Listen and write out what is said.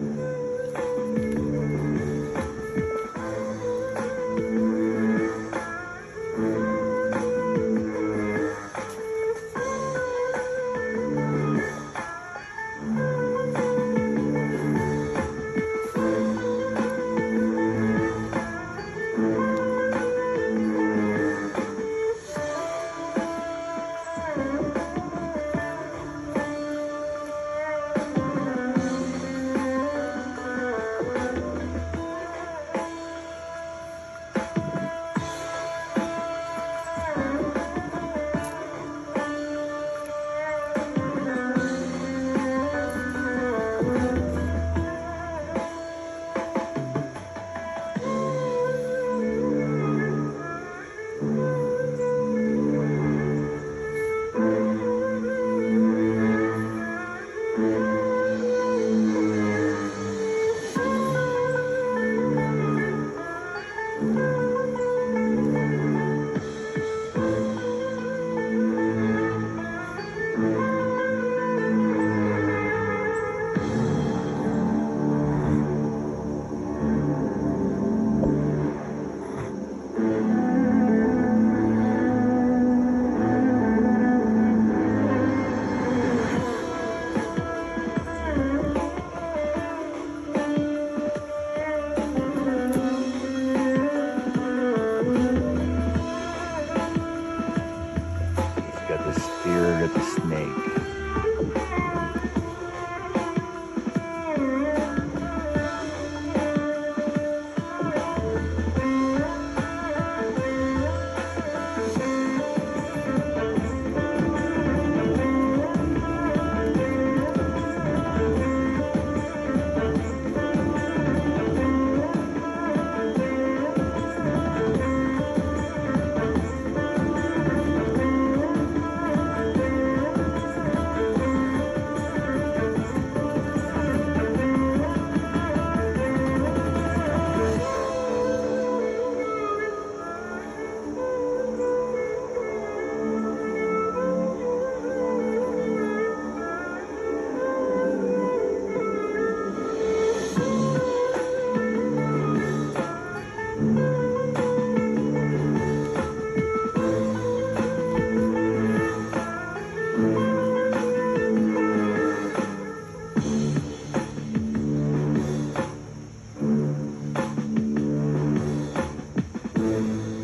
Thank spear the snake. Música